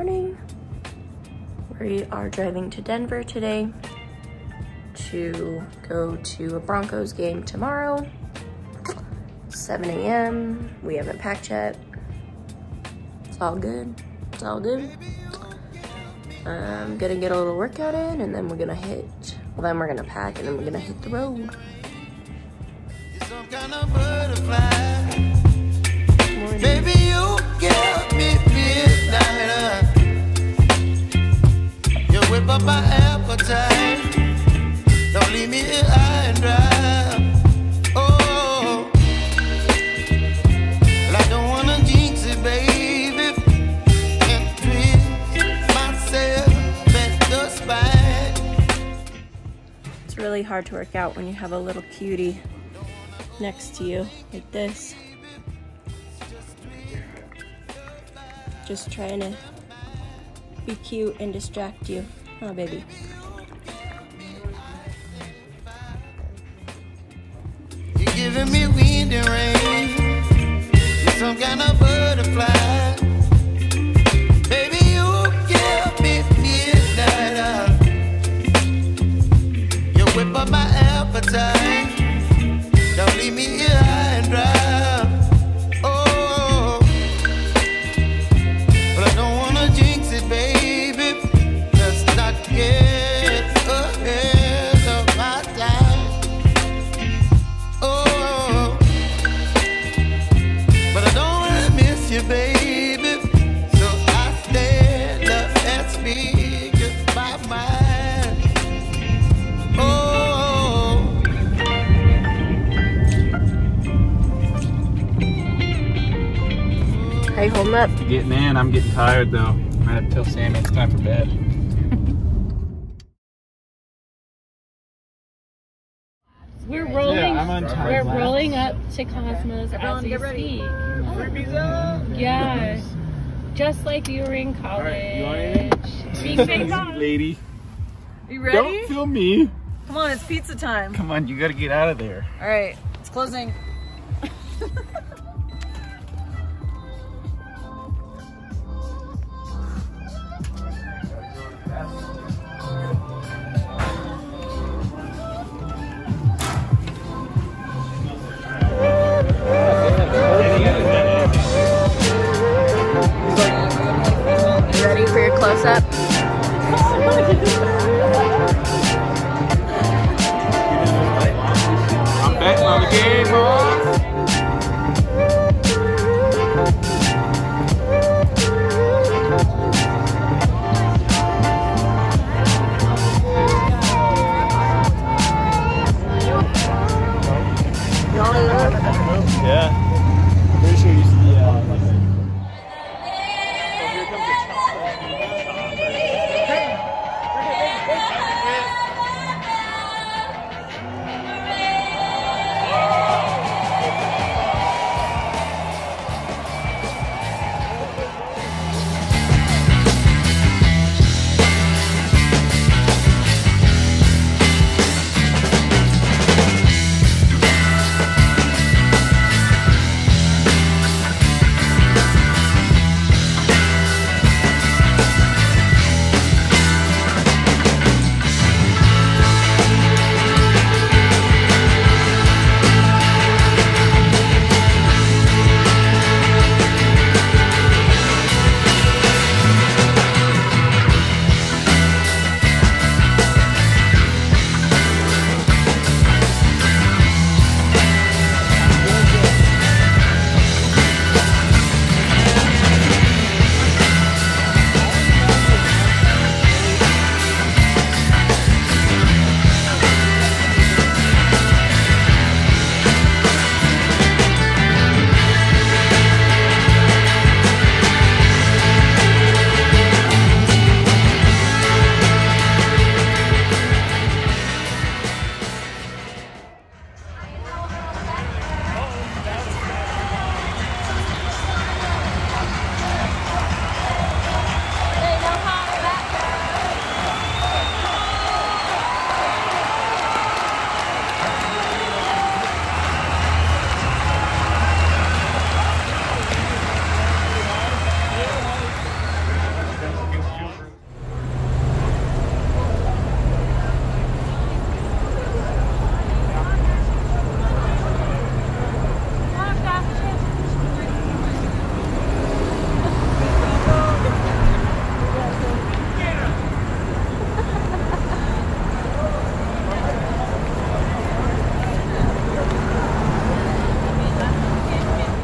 morning. We are driving to Denver today to go to a Broncos game tomorrow. 7 a.m. We haven't packed yet. It's all good. It's all good. I'm gonna get a little workout in and then we're gonna hit, well then we're gonna pack and then we're gonna hit the road. Really hard to work out when you have a little cutie next to you like this. Just trying to be cute and distract you. Oh, baby. You're giving me wind and rain. Some kind of butterfly. Holding up? Getting in. I'm getting tired though. I might have to tell Sammy it's time for bed. We're rolling. Yeah, I'm on time. We're rolling up to Cosmos as we speak. Oh. Yeah, just like you were in college. Right, lady. You ready? Don't film me. Come on, it's pizza time. Come on, you gotta get out of there. All right, it's closing. close up.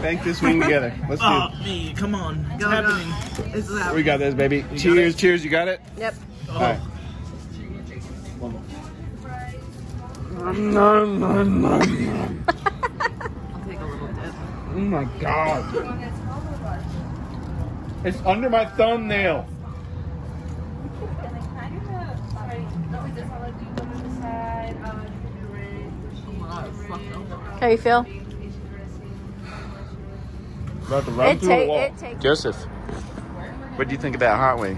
Bank this wing together. Let's oh, do Oh, it. me, come on. It's Go, go. happening. It's We happening. got this, baby. cheers, cheers. You got it? Yep. All right. I'll take a little dip. Oh my god. It's under my thumbnail. How you feel? About to run It through a wall. it take. Joseph, what do you think of that hot wing?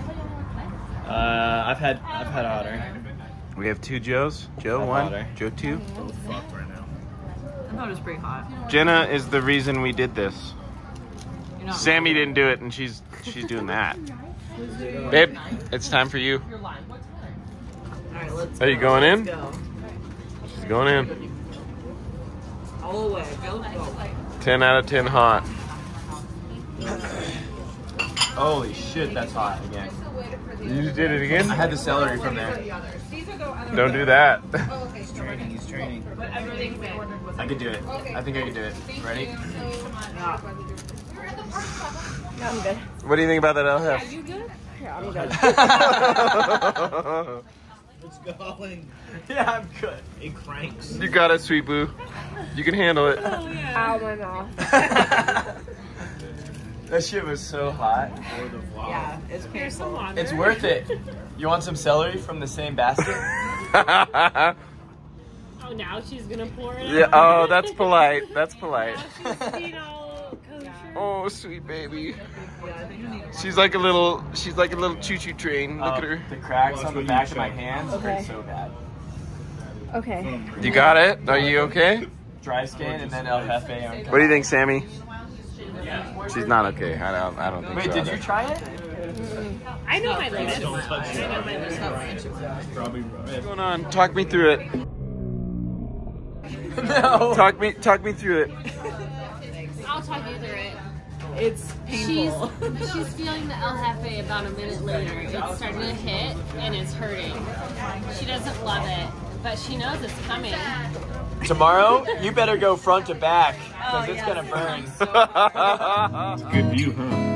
Uh, I've had I've had hotter. We have two Joes. Joe Hot one, water. Joe two. Fuck right now. I thought it was pretty hot. Jenna is the reason we did this. You're Sammy didn't do it, and she's she's doing that. Babe, it's time for you. All right, let's Are you go. going in? Let's go. She's going in. All the way. Go, go. Ten out of ten hot. Holy shit, that's hot again. You just did it again? I had the celery from there. Don't do that. He's training. He's training. I could do it. I think I could do it. Ready? I'm good. What do you think about that LF? You good? It's going. Yeah, I'm good. It cranks. You got it, sweet boo. You can handle it. Oh yeah. Ow, my mouth. that shit was so hot. Yeah, it's Here's some painful. It's worth it. You want some celery from the same basket? Oh, now she's gonna pour it. yeah. Oh, out. Oh, that's polite. That's polite. Now she's all. Oh, sweet baby. She's like a little. She's like a little choo-choo train. Look at oh, her. The cracks on the back of my hands Okay. hurt so bad. Okay. You got it. Are you okay? Dry skin and then El Jefe on What do you think, Sammy? She's not okay. I don't. I don't think Wait, so. did you try it? I know my limits. I know my limits. What's going on? Talk me through it. no. Talk me. Talk me through it. I'll talk you through it. It's She's painful. she's feeling the El Jefe about a minute later. It's starting to hit and it's hurting. She doesn't love it, but she knows it's coming. Tomorrow, you better go front to back Oh, because it's yeah. gonna burn. it's Good view, huh?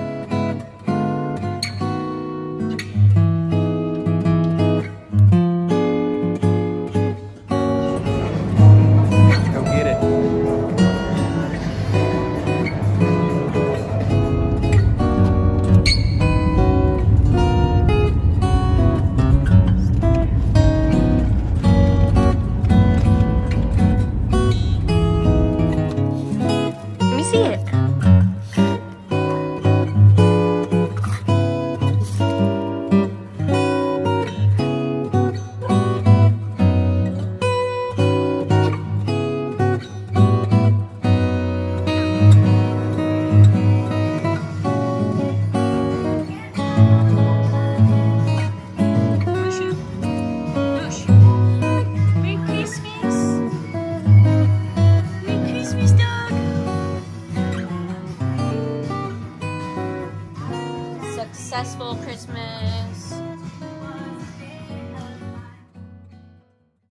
Successful Christmas.